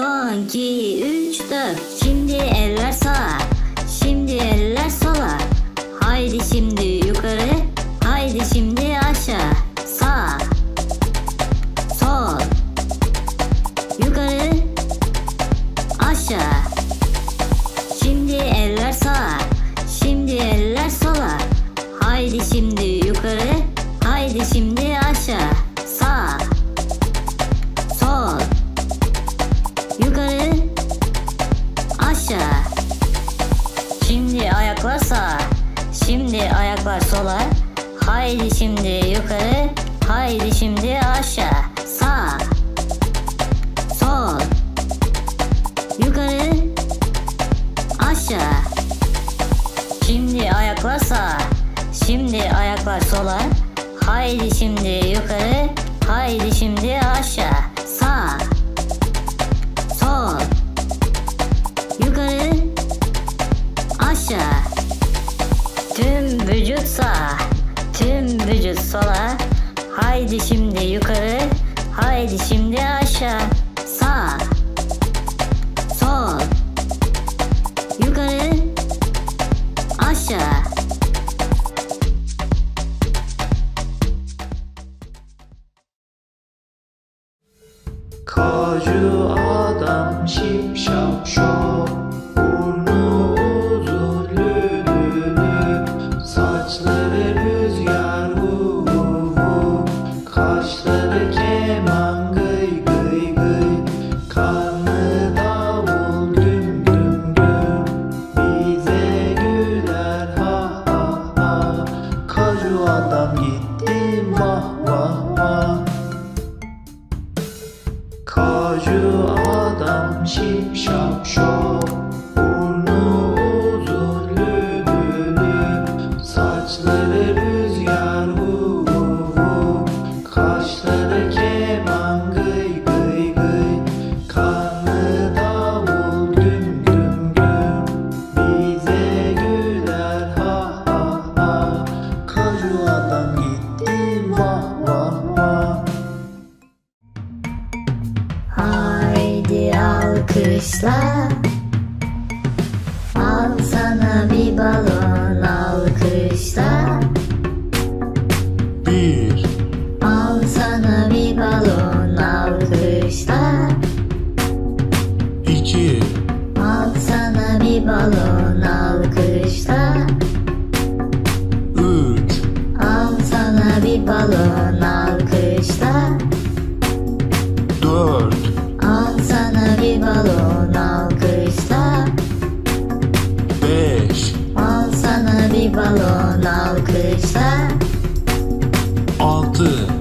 Son iki üç dört. Şimdi eller sağa Şimdi eller sola. Haydi şimdi yukarı Haydi şimdi aşağı. Sağ Sol Yukarı Aşağı. Şimdi eller sağa Şimdi eller sola. Haydi şimdi yukarı Haydi şimdi aşağı ayaklar sağa Şimdi ayaklar sola Haydi şimdi yukarı Haydi şimdi aşağı Sağ Sol Yukarı Aşağı. Şimdi ayaklar sağa Şimdi ayaklar sola Haydi şimdi yukarı Haydi şimdi aşağı Haydi şimdi aşağı. Sağ. Sol. Yukarı. Aşağı. Kaju adam şipşak şop Haydi alkışla Al sana bir balon alkışla Bir, Al sana bir balon alkışla iki, Al sana bir balon alkışla üç, Al sana bir balon alkışla balon alkışla. Altı.